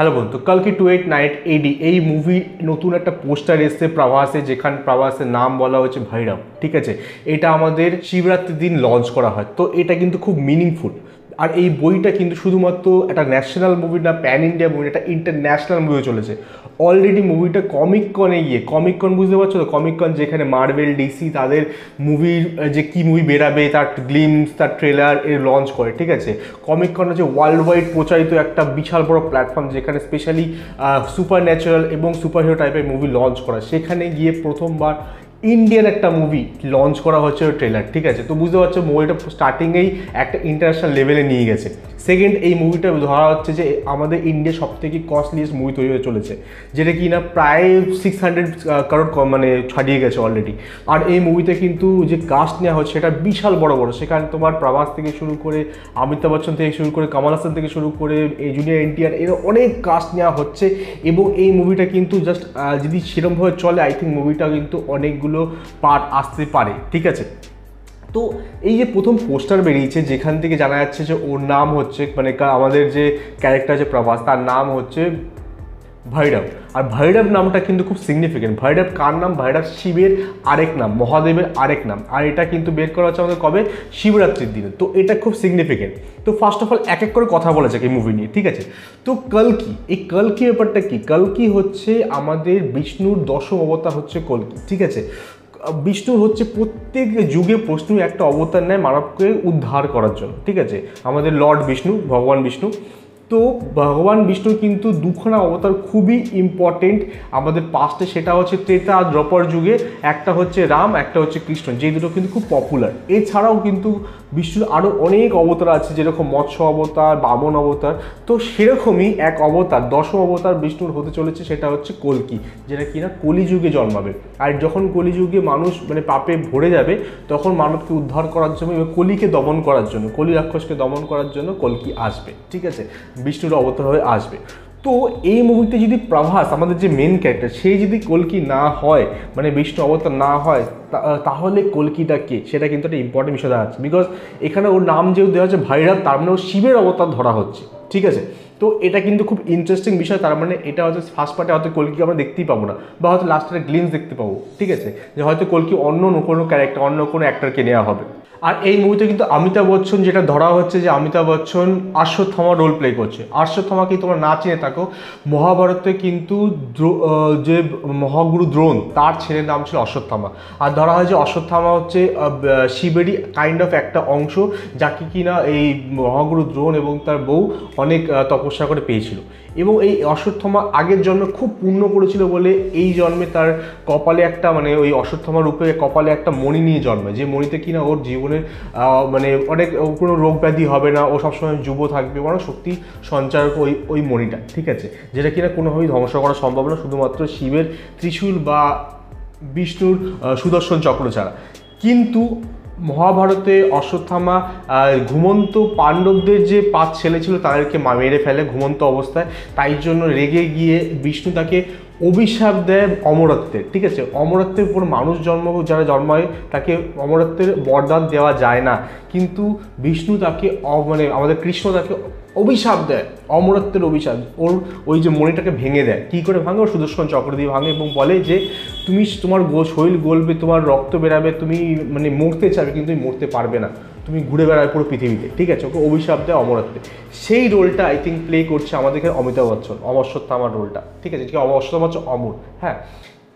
Hello বন্ধু, কালকে two eight night এডি এই মুভি নতুন একটা পোস্টার এসছে প্রভাসে, যেখান প্রভাসের নাম বলা হচ্ছে ভৈরব, ঠিক আছে? এটা আমাদের শিবরাত্রির দিন লঞ্চ করা হয়, তো এটা কিন্তু খুব মিনিংফুল আর এই বইটা কিন্তু শুধুমাত্র একটা ন্যাশনাল মুভি না প্যান ইন্ডিয়া মুভি এটা ইন্টারন্যাশনাল মুভিও চলেছে। অলরেডি মুভিটা কমিক কনে গিয়ে কমিক কন বুঝতে পারছ তো? কমিক কন যেখানে মার্বেল ডিসি তাদের মুভির যে কি মুভি বেরাবে, তার গ্লিমস তার ট্রেলার এর লঞ্চ করে, ঠিক আছে? কমিক কন হচ্ছে ওয়ার্ল্ড ওয়াইড প্রচারিত একটা বিশাল বড় প্ল্যাটফর্ম যেখানে স্পেশালি সুপার ন্যাচারাল এবং সুপার হিরো টাইপের মুভি লঞ্চ করা। সেখানে গিয়ে প্রথমবার ইন্ডিয়ান একটা মুভি লঞ্চ করা হচ্ছে ট্রেলার ঠিক আছে? তো বুঝতে পারছ মুভিটা স্টার্টিংয়েই একটা ইন্টারন্যাশনাল লেভেলে নিয়ে গেছে। সেকেন্ড এই মুভিটা ধরা হচ্ছে যে আমাদের ইন্ডিয়া সব থেকে কস্টলিয়েস্ট মুভি তৈরি হয়ে চলেছে, যেটা কি না প্রায় সিক্স হান্ড্রেড কারোর মানে ছাড়িয়ে গেছে অলরেডি আর এই মুভিতে কিন্তু যে কাস্ট নেওয়া হচ্ছে সেটা বিশাল বড় বড়। সেখানে তোমার প্রভাস থেকে শুরু করে অমিতাভ বচ্চন থেকে শুরু করে কমল হাসান থেকে শুরু করে, এই জুনিয়র এনটিআর এর অনেক কাস্ট নেওয়া হচ্ছে। এবং এই মুভিটা কিন্তু জাস্ট যদি সেরকমভাবে চলে আই থিঙ্ক মুভিটা কিন্তু অনেকগুলো পার্ট আসতে পারে, ঠিক আছে? তো এই যে প্রথম পোস্টার বেরিয়েছে, যেখান থেকে জানা যাচ্ছে যে ওর নাম হচ্ছে মানে আমাদের যে ক্যারেক্টার যে প্রভাস, তার নাম হচ্ছে ভৈরব। আর ভৈরব নামটা কিন্তু খুব সিগনিফিকেন্ট ভৈরব কার নাম? ভৈরব শিবের আরেক নাম, মহাদেবের আরেক নাম। আর এটা কিন্তু বের করা হচ্ছে আমাদের কবে? শিবরাত্রির দিনে। তো এটা খুব সিগনিফিকেন্ট তো ফার্স্ট অফ অল এক এক করে কথা বলেছে এই মুভি নিয়ে, ঠিক আছে? তো কলকি, এই কলকি ব্যাপারটা কি? কলকি হচ্ছে আমাদের বিষ্ণুর দশম অবতার হচ্ছে কলকি, ঠিক আছে? বিষ্ণু হচ্ছে প্রত্যেক যুগে প্রশ্ন একটা অবতার নেয় মানবকে উদ্ধার করার জন্য, ঠিক আছে? আমাদের লর্ড বিষ্ণু, ভগবান বিষ্ণু। তো ভগবান বিষ্ণুর কিন্তু দুখানা অবতার খুবই ইম্পর্টেন্ট আমাদের পাস্টে সেটা হচ্ছে ত্রেতা আর দ্রপর যুগে, একটা হচ্ছে রাম, একটা হচ্ছে কৃষ্ণ যে দুটো কিন্তু খুব পপুলার এছাড়াও কিন্তু বিষ্ণুর আরও অনেক অবতার আছে, যেরকম মৎস্য অবতার, বামন অবতার। তো সেরকমই এক অবতার, দশম অবতার বিষ্ণুর হতে চলেছে, সেটা হচ্ছে কলকি, যেটা কিনা কলিযুগে জন্মাবে। আর যখন কলিযুগে মানুষ মানে পাপে ভরে যাবে, তখন মানবকে উদ্ধার করার জন্য এবং কলিকে দমন করার জন্য, কলি রাক্ষসকে দমন করার জন্য কলকি আসবে, ঠিক আছে? বিষ্ণুর অবতার হয়ে আসবে। তো এই মুহূর্তে যদি প্রভাস আমাদের যে মেন ক্যারেক্টার সে যদি কলকি না হয় মানে বিষ্ণু অবতার না হয় তাহলে কলকিটা কে? সেটা কিন্তু একটা ইম্পর্টেন্ট বিষয় যাচ্ছে বিকজ এখানে ওর নাম যেহেতু দেওয়া হচ্ছে ভাইরাত তার মানে ও শিবের অবতার ধরা হচ্ছে। ঠিক আছে? তো এটা কিন্তু খুব ইন্টারেস্টিং বিষয়, তার মানে এটা হয়তো ফার্স্ট পার্টে হয়তো কলকি আমরা দেখতেই পাবো না, বা হয়তো লাস্টের গ্লিমস দেখতে পাবো, ঠিক আছে? যে হয়তো কলকি অন্য কোনো ক্যারেক্টার অন্য কোনো অ্যাক্টারকে নেওয়া হবে। আর এই মুভিতে কিন্তু অমিতাভ বচ্চন, যেটা ধরা হচ্ছে যে অমিতাভ বচ্চন অশ্বত্থামা রোল প্লে করছে। অশ্বত্থামাকে তোমরা না চিনে থাকো, মহাভারতে কিন্তু যে মহাগুরু দ্রোণ, তার ছেলের নাম ছিল অশ্বত্থামা আর ধরা হয় যে অশ্বত্থামা হচ্ছে শিবেরই কাইন্ড অফ একটা অংশ, যাকে কিনা এই মহাগুরু দ্রোণ এবং তার বউ অনেক তপস্যা করে পেয়েছিল। এবং এই অশ্বত্থমা আগের জন্মে খুব পূর্ণ করেছিল বলে এই জন্মে তার কপালে একটা মানে ওই অশ্বত্থমা রূপে কপালে একটা মণি নিয়ে জন্মে যে মণিতে কিনা ওর জীবনের মানে অনেক কোনো রোগ ব্যাধি হবে না, ও সবসময় যুব থাকবে মানে শক্তি সঞ্চারক ওই ওই মণিটা, ঠিক আছে? যেটা কিনা কোনোভাবেই ধ্বংস করা সম্ভব না, শুধুমাত্র শিবের ত্রিশূল বা বিষ্ণুর সুদর্শন চক্র ছাড়া। কিন্তু মহাভারতে অশ্বত্থামা ঘুমন্ত পাণ্ডবদের যে পাঁচ ছেলে ছিল তাদেরকে মেরে ফেলে ঘুমন্ত অবস্থায়। তাই জন্য রেগে গিয়ে বিষ্ণু তাকে অভিশাপ দেয় অমরত্বের, ঠিক আছে? অমরত্বের উপর মানুষ জন্ম, যারা জন্মায় তাকে অমরত্বের বরদান দেওয়া যায় না। কিন্তু বিষ্ণু তাকে মানে আমাদের কৃষ্ণ তাকে অভিশাপ দেয়, অমরত্বের অভিশাপ। ওর ওই যে মণিটাকে ভেঙে দেয়। কী করে ভাঙে? ওর সুদর্শন চক্র দিয়ে ভাঙে এবং বলে যে, তুমি তোমার শরীর গলবে, তোমার রক্ত বেরাবে, তুমি মানে মরতে চাবে কিন্তু তুমি মরতে পারবে না। তুমি ঘুরে বেড়াবে পুরো পৃথিবীতে। ঠিক আছে, ওকে অভিশাপ দেয় অমরত্বে। সেই রোলটা আই থিঙ্ক প্লে করছে আমাদের এখানে অমিতাভ বচ্চন অমশ্বত্থামার রোলটা। ঠিক আছে ঠিক অমশ্বত্থামা হচ্ছে অমর। হ্যাঁ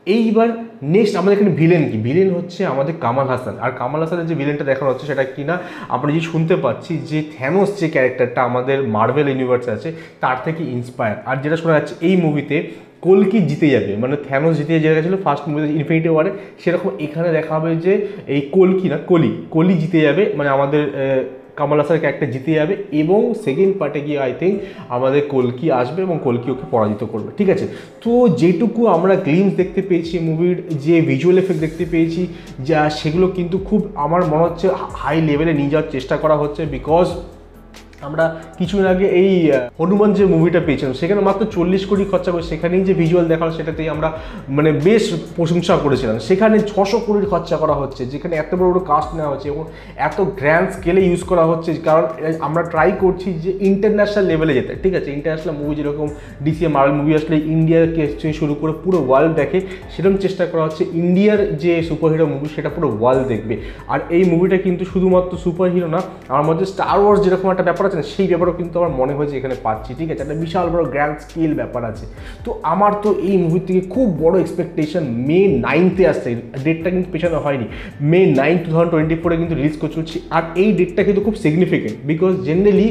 এইবার নেক্সট আমাদের এখানে ভিলেন কি? ভিলেন হচ্ছে আমাদের কামাল হাসান। আর কামাল হাসানের যে ভিলেনটা দেখানো হচ্ছে সেটা কি না? আমরা যে শুনতে পাচ্ছি যে থ্যানোস যে ক্যারেক্টারটা আমাদের মার্বেল ইউনিভার্সে আছে, তার থেকে ইন্সপায়ার আর যেটা শোনা যাচ্ছে, এই মুভিতে কলকি জিতে যাবে। মানে থ্যানোস জিতে যে গেছিল ফার্স্ট মুভিতে ইনফিনিটি ওয়ারে সেরকম এখানে দেখা হবে যে এই কলকি না, কলি। কলি জিতে যাবে। মানে আমাদের কামাল হাসান একটা জিতে যাবে এবং সেকেন্ড পার্টে গিয়ে আই থিঙ্ক আমাদের কলকি আসবে এবং কলকি ওকে পরাজিত করবে, ঠিক আছে? তো যেটুকু আমরা গ্লিমস দেখতে পেয়েছি মুভির যে ভিজুয়াল এফেক্ট দেখতে পেয়েছি, যা সেগুলো কিন্তু খুব আমার মনে হচ্ছে হাই লেভেলে নিয়ে যাওয়ার চেষ্টা করা হচ্ছে বিকজ আমরা কিছুদিন আগে এই হনুমান যে মুভিটা পেয়েছিলাম, সেখানে মাত্র চল্লিশ কোটি খরচা করে সেখানেই যে ভিজুয়াল দেখাল, সেটাতেই আমরা মানে বেশ প্রশংসা করেছিলাম। সেখানে ছশো কোটির খরচা করা হচ্ছে, যেখানে এত বড় বড় কাস্ট নেওয়া হচ্ছে এবং এত গ্র্যান্ড স্কেলে ইউজ করা হচ্ছে, কারণ আমরা ট্রাই করছি যে ইন্টারন্যাশনাল লেভেলে যেতে। ঠিক আছে ইন্টারন্যাশনাল মুভি যেরকম ডিসি মার্বেল মুভি আসলে ইন্ডিয়াকে শুরু করে পুরো ওয়ার্ল্ড দেখে, সেরকম চেষ্টা করা হচ্ছে ইন্ডিয়ার যে সুপারহিরো মুভি সেটা পুরো ওয়ার্ল্ড দেখবে। আর এই মুভিটা কিন্তু শুধুমাত্র সুপারহিরো না, আমার মধ্যে স্টার ওয়ার্স যেরকম একটা ব্যাপার আছে না সেই ব্যাপারও কিন্তু আমার মনে হয়েছে এখানে পাচ্ছি, ঠিক আছে? একটা বিশাল বড় গ্র্যান্ড স্কেল ব্যাপার আছে। তো আমার তো এই মুভি থেকে খুব বড় এক্সপেকটেশন মে নাইনতে আসছে। ডেটটা কিন্তু পেছানো হয়নি। May nine two thousand twenty ফোরে কিন্তু রিলিজ করতে চলছি আর এই ডেটটা কিন্তু খুব সিগনিফিকেন্ট বিকজ জেনারেলি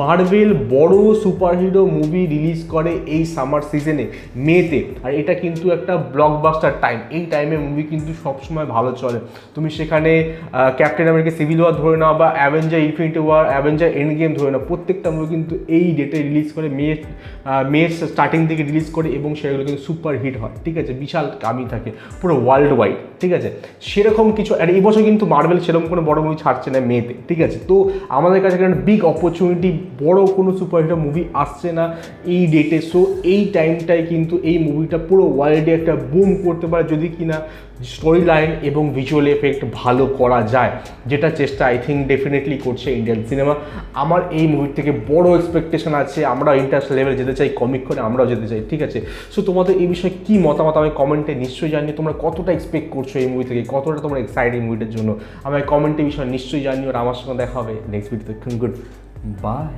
মার্বেল বড় সুপারহিরো মুভি রিলিজ করে এই সামার সিজনে মেতে আর এটা কিন্তু একটা ব্লকবাস্টার টাইম এই টাইমে মুভি কিন্তু সবসময় ভালো চলে। তুমি সেখানে ক্যাপ্টেন আমেরিকা সিভিল ওয়ার ধরে নাও বা Avenger Infinity War Avenger endgame ধরে নাও প্রত্যেকটা মুভি কিন্তু এই ডেটে রিলিজ করে মে মেয়ের স্টার্টিং থেকে রিলিজ করে এবং সেগুলো কিন্তু সুপার হিট হয়। ঠিক আছে? বিশাল কামি থাকে। পুরো ওয়ার্ল্ড ওয়াইড ঠিক আছে? সেরকম কিছু আর এই বছর কিন্তু মার্বেল সেরকম কোনো বড় মুভি ছাড়ছে না মেতে। ঠিক আছে? তো আমাদের কাছে একটা বিগ অপরচুনিটি বড় কোনো সুপার হিরো মুভি আসছে না এই ডেটে সো এই টাইমটায় কিন্তু এই মুভিটা পুরো ওয়ার্ল্ডে একটা বুম করতে পারে। যদি কিনা স্টোরি লাইন এবং ভিজুয়াল এফেক্ট ভালো করা যায়, যেটা চেষ্টা আই থিঙ্ক ডেফিনেটলি করছে ইন্ডিয়ান সিনেমা আমার এই মুভির থেকে বড় এক্সপেকটেশন আছে আমরা ইন্টারন্যাশনাল লেভেলে যেতে চাই কমিক করে আমরাও যেতে চাই, ঠিক আছে? সো তোমাদের এই বিষয়ে কী মতামত? আমি কমেন্টে নিশ্চয়ই জানিয়ে তোমরা কতটা এক্সপেক্ট করছ এই মুভি থেকে, কতটা তোমরা এক্সাইটেড মুভিটার জন্য? আমায় কমেন্টে বিষয়ে নিশ্চয়ই জানিও, আর আমার সঙ্গে দেখা হবে নেক্সট ভিডিওতে গুড বাই